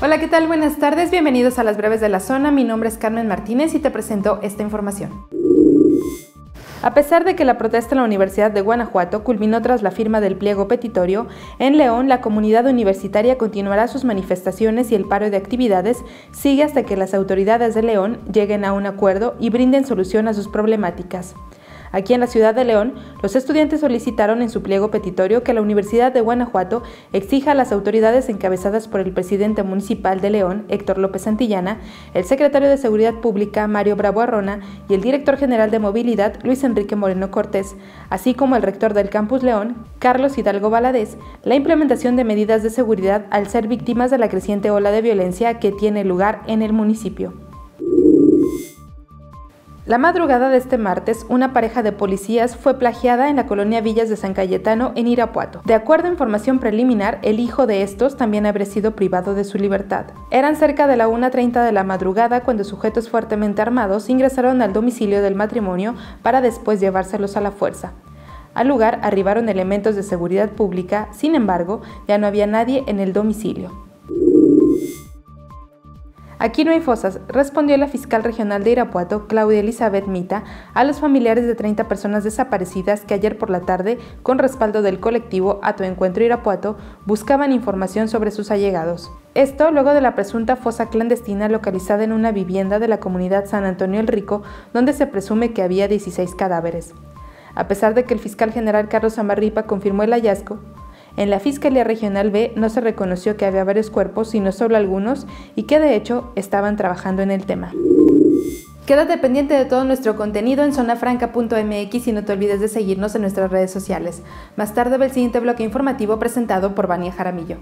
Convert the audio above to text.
Hola, ¿qué tal? Buenas tardes, bienvenidos a las breves de la zona. Mi nombre es Carmen Martínez y te presento esta información. A pesar de que la protesta en la Universidad de Guanajuato culminó tras la firma del pliego petitorio, en León la comunidad universitaria continuará sus manifestaciones y el paro de actividades sigue hasta que las autoridades de León lleguen a un acuerdo y brinden solución a sus problemáticas. Aquí en la ciudad de León, los estudiantes solicitaron en su pliego petitorio que la Universidad de Guanajuato exija a las autoridades encabezadas por el presidente municipal de León, Héctor López Santillana, el secretario de Seguridad Pública, Mario Bravo Arrona, y el director general de Movilidad, Luis Enrique Moreno Cortés, así como el rector del Campus León, Carlos Hidalgo Valadez, la implementación de medidas de seguridad al ser víctimas de la creciente ola de violencia que tiene lugar en el municipio. La madrugada de este martes, una pareja de policías fue plagiada en la colonia Villas de San Cayetano, en Irapuato. De acuerdo a información preliminar, el hijo de estos también habría sido privado de su libertad. Eran cerca de la 1.30 de la madrugada cuando sujetos fuertemente armados ingresaron al domicilio del matrimonio para después llevárselos a la fuerza. Al lugar arribaron elementos de seguridad pública, sin embargo, ya no había nadie en el domicilio. Aquí no hay fosas, respondió la fiscal regional de Irapuato, Claudia Elizabeth Mita, a los familiares de 30 personas desaparecidas que ayer por la tarde, con respaldo del colectivo A Tu Encuentro Irapuato, buscaban información sobre sus allegados. Esto luego de la presunta fosa clandestina localizada en una vivienda de la comunidad San Antonio el Rico, donde se presume que había 16 cadáveres. A pesar de que el fiscal general Carlos Amarripa confirmó el hallazgo, en la Fiscalía Regional B no se reconoció que había varios cuerpos, sino solo algunos, y que de hecho estaban trabajando en el tema. Quédate pendiente de todo nuestro contenido en zonafranca.mx y no te olvides de seguirnos en nuestras redes sociales. Más tarde ve el siguiente bloque informativo presentado por Vania Jaramillo.